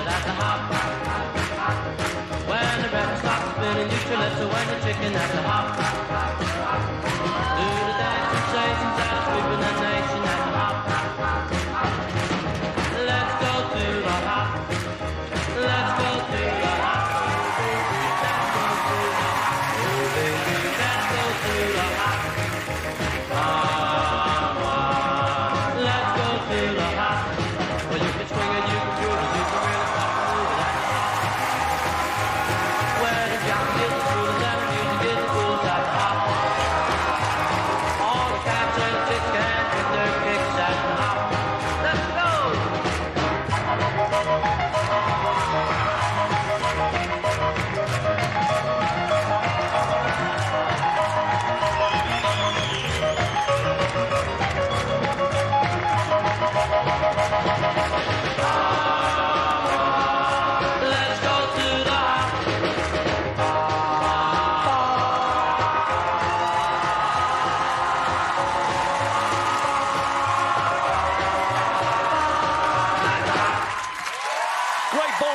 without the hop. When the rabbit stops spinning, you should listen when the chicken has a hop.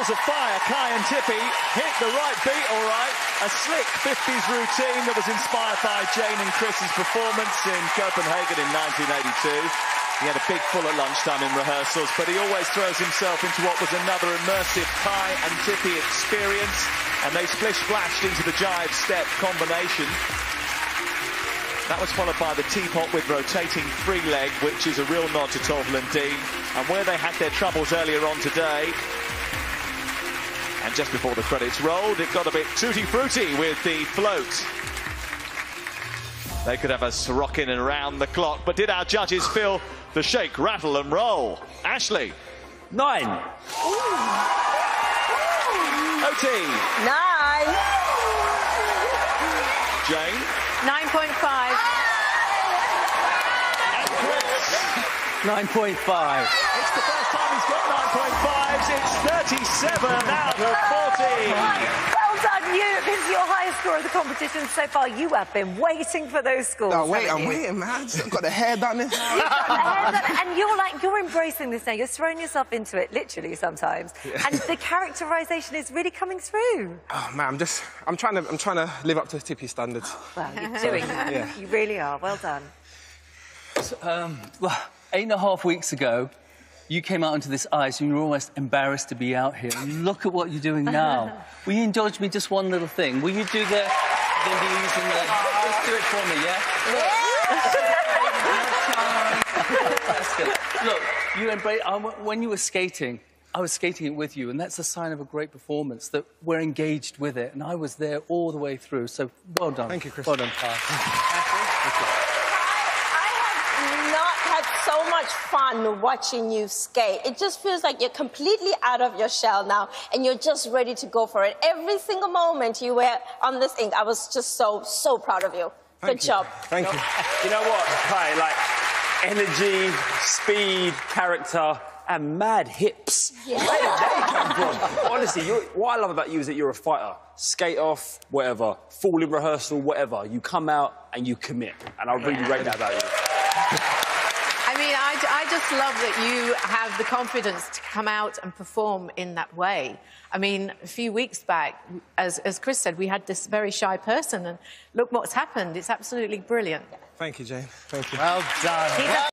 Balls of fire. Kye and Tippy hit the right beat, all right. A slick 50s routine that was inspired by Jane and Chris's performance in Copenhagen in 1982. He had a big full at lunchtime in rehearsals, but he always throws himself into what was another immersive Kye and Tippy experience, and they splish-splashed into the jive step combination. That was followed by the teapot with rotating free leg, which is a real nod to Torvill and Dean. And where they had their troubles earlier on today, and just before the credits rolled, it got a bit tutti-frutti with the float. They could have us rocking around the clock, but did our judges feel the shake, rattle and roll? Ashley? Nine. Oti? Nine. Jane? 9.5. And Chris? 9.5. It's the first time he's got 9.5s. It's 37 out of 40. Well done, you. This is your highest score of the competition so far. You have been waiting for those scores. Oh, wait, I'm you? waiting, man. I just got the hair done. This. and you're like you're embracing this now. You're throwing yourself into it, literally sometimes. And the characterization is really coming through. Oh man, I'm just, I'm trying to, I'm trying to live up to Tippy standards. Well, you're doing that. Yeah. You really are. Well done. Um, well, eight and a half weeks ago, you came out onto this ice and you were almost embarrassed to be out here. Look at what you're doing now. Will you indulge me just one little thing? Will you do the, the knees and the... Just do it for me, yeah? That's good. Look, you embrace... I, when you were skating, I was skating it with you, and that's a sign of a great performance, that we're engaged with it. And I was there all the way through, so well done. Thank you, Chris. Well done, Kye. Not had so much fun watching you skate. It just feels like you're completely out of your shell now and you're just ready to go for it. Every single moment you were on this ink, I was just so, so proud of you. Thank Good you. job. Thank you. You know what, Kye? Like energy, speed, character, and mad hips. Yeah. Where did they come from? Honestly, what I love about you is that you're a fighter. Skate off, whatever. Fall in rehearsal, whatever. You come out and you commit, and I really rate that about you. I mean, I, I just love that you have the confidence to come out and perform in that way. I mean, a few weeks back, as, as Chris said, we had this very shy person, and look what's happened. It's absolutely brilliant. Thank you, Jane. Thank you. Well done. He's a